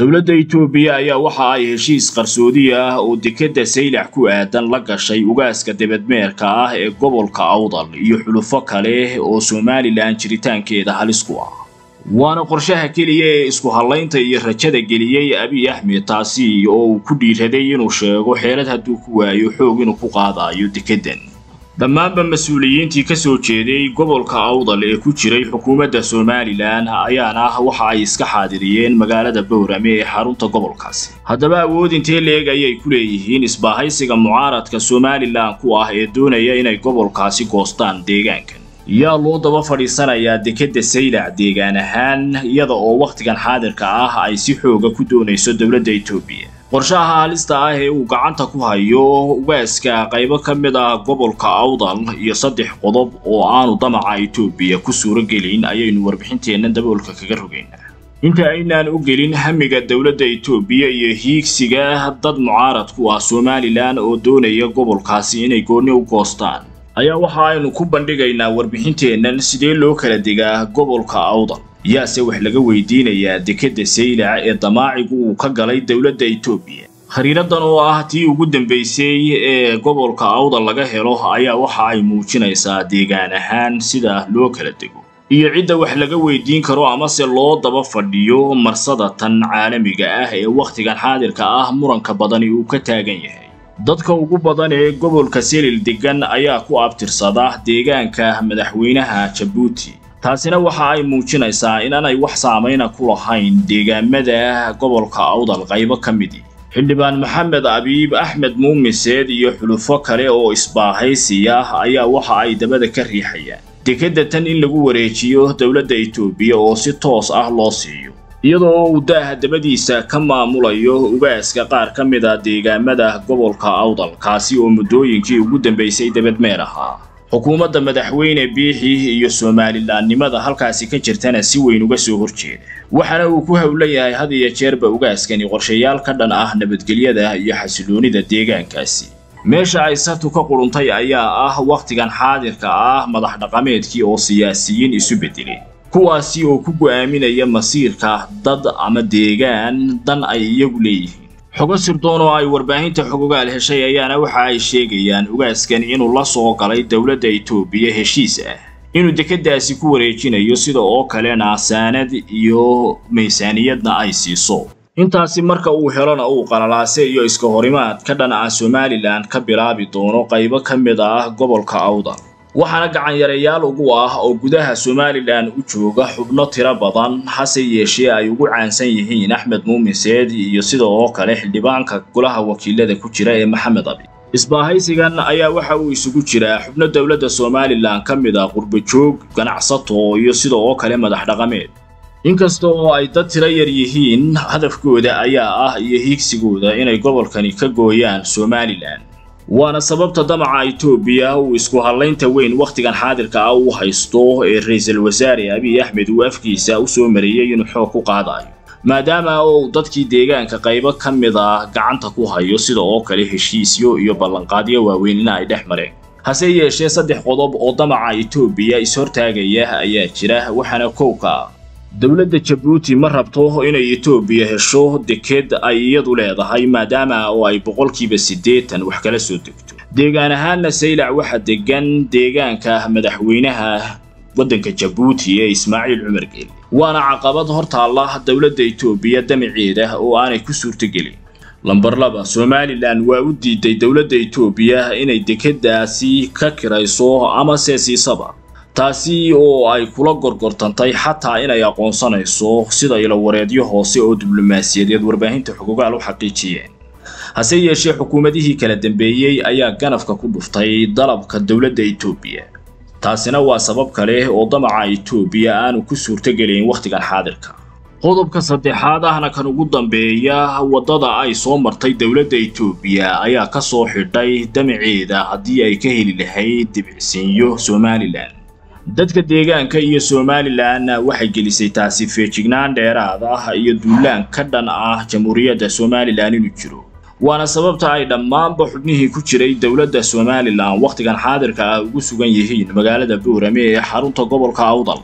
dowladda itoobiya ayaa waxa ay heshiis qarsoodi ah oo dekedda saylac ku aadan la gashay ugaaska debadmeerka ah ee gobolka awdal iyo xulufo kale oo somalilan jiritaankeeda halis ku ah. Waana qorshaha keliya ee isku hallaynta iyo rajada geliyey abiy axmed taasi oo uu ku dhiiraday inuu sheego xeelad hadduu ku waayo xoog inuu ku qaadayo dekeddan dhammaanba mas'uuliyiintii ka soo jeeday gobolka awdal ee ku jiray xukuumadda somalilan ayaana waxa ay iska xaadiriyeen magaalada bowrame ee xarunta gobolkaasi haddaba awood intee leeg ayay ku leeyihiin isbaahaysiga mucaaradka somalilan ku ah ee doonaya inay gobolkaasi goostaan deegaankan. Yaa loo daba fadhiisanayaa dekedda saylac deegaan ahaan iyada oo wakhtigan xaadirka ah ay si xooga ku doonayso dowladda etoobiya qorshaha halista ah ee uu gacanta ku hayo ugaaska qaybo ka mid ah gobolka awdal iyo saddex qodob oo aanu damaca etoobiya ku suuro gelin ayaynu warbixinteenna daboolka kaga rogaynaa inta aynaan u gelin hamiga dowladda etoobiya iyo hiigsiga dad mucaarad ku ah somalilan oo doonaya gobolkaasi inay goonni u goostaan. Ayaa waxa aynu ku bandhigaynaa warbixinteennan sidee loo kala degaa gobolka awdal yaase wax laga weydiinayaa dekedda saylac ee damaacigu uu ka galay dowladda etoobiya khariiradan oo ah tii ugu dambaysay ee gobolka awdal laga helo ayaa waxa ay muujinaysaa deegaan ahaan sida loo kala dego. Iyo cidda wax laga weydiin karo amase loo daba fadhiyo marsada tan caalamiga ah ee wakhtigan xaadirka ah muranka badani uu ka taagan yahay. Dadka ugu badan ee gobolka selil degan ayaa ku abtirsada deegaanka madaxweynaha jabuuti taasina waxa ay muujinaysaa inaanay wax saamayna ku lahayn deegaamada gobolka awdal qaybo ka midii xildhibaan maxamed abiib axmed muumiseed iyo xulufo kale oo isbaahaysiya ayaa waxa ay dabada ka riixayaan dekedda tan in lagu wareejiyo dowladda etoobiya oo si toos ah loo siiyo. Iyadoo uu daaha dabadiisa ka maamulayo ugaaska qaar ka mid a deegaamada gobolka awdal kaasi oo muddooyinkii ugu dambaysay debadmeer ahaa xukuumadda madaxweyne biixi iyo somalilaannimada halkaasi ka jirtana si weyn uga soo horjeeda. Waxaana uu ku howlan yahay had iyo jeerba ugaaskani qorshayaal ka dhan ah nabadgelyada iyo xasiloonida deegaankaasi. Meesha ay sartu ka quruntay ayaa ah wakhtigan xaadirka ah madax dhaqameedkii oo siyaasiyiin isu beddelay. Kuwaasi oo ku go'aaminaya masiirka dad ama deegaan dan ay iyagu leeyihiin xogo sirdoon oo ay warbaahinta xogogaal heshay ayaana waxa ay sheegayaan ugaaskan inuu la soo galay dowladda etoobiya heshiis ah. Inuu dekeddaasi ku wareejinayo sida oo kalena saanad iyo miisaaniyadna ay siiso. Intaasi marka uu helona uu qalalaase iyo iska horimaad ka dhan ah somalilan ka bilaabi doono qaybo ka mid ah gobolka awdal waxaana gacanyareyaal ugu ah oo gudaha somalilan u jooga xubno tiro badan hase yeeshee ay ugu caansan yihiin axmed muumiseed iyo sida oo kale xildhibaanka golaha wakiilada ku jira ee maxamed abi. Isbaahaysigan ayaa waxa uu isugu jiraa xubno dowladda somalilan ka mid ah qurbajoog ganacsato iyo sida oo kale madax dhaqameed. Inkasta oo ay dad tiro yar yihiin hadafkooda ayaa ah iyo hiigsigooda inay gobolkani ka gooyaan somalilan waana sababta damaca etoobiya uu isku hallaynta weyn wakhtigan xaadirka ah uu haysto ee ra'iisul wasaare abiy axmed uu afkiisa u soo mariyey inuu xoog ku qaadayo. Maadaama uu dadkii deegaanka qaybo ka mid ah gacanta ku hayo sida oo kale heshiisyo iyo ballanqaadyo waaweynina ay dhex mareen. Hase yeeshee saddex qodob oo damaca etoobiya is-hortaagaya ayaa jira waxaana kowka ah dowladda jabuuti ma rabto inay etoobiya hesho deked ay iyadu leedahay maadaama oo ay boqolkiiba siddeetan wax kala soo degto. Deegaan ahaanna saylac waxa degan deegaanka madaxweynaha waddanka jabuuti ee ismaaciil cumar geeli waana caqabad hortaalla dowladda etoobiya damaceeda oo aanay ku suurtogelin lambar laba somalilan waa u diiday dowladda etoobiya inay dekeddaasi ka kirayso ama se siisaba taasi oo ay kula gorgortantay xataa inay aqoonsanayso sida ilowareedyo hoose oo diblomaasiyadeed warbaahinta xugugaal u xaqiijiyeen. Hase yeeshee xukuumadihii kala dambeeyey ayaa ganafka ku dhuftay dalabka dowladda etoobiya taasina waa sabab kale oo damaca etoobiya aanu ku suurtogelayn wakhtigan xaadirka. Qodobka saddexaad ahna kan ugu dambeeya waddada ay soo martay dowladda etoobiya ayaa ka soo xidhay damaceeda haddii ay ka heli lahayd dibicsiinyo somalilan dadka deegaanka iyo somalilan waxay gelisay taasi feejignaan dheeraad ah iyo duulaan ka dhan ah jamhuuriyadda somalilan inuu jiro. Waana sababta ay dhammaanba xubnihii ku jiray dowladda somalilan wakhtigan xaadirka ah ugu sugan yihiin magaalada boorame ee xarunta gobolka awdal